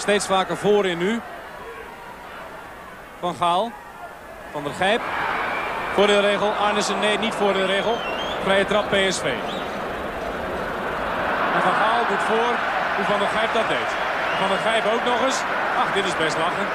Steeds vaker voorin nu. Van Gaal. Van der Gijp. Voor de regel. Arnissen nee, niet voor de regel. Vrije trap PSV. En Van Gaal doet voor hoe Van der Gijp dat deed. Van der Gijp ook nog eens. Ach, dit is best lachen.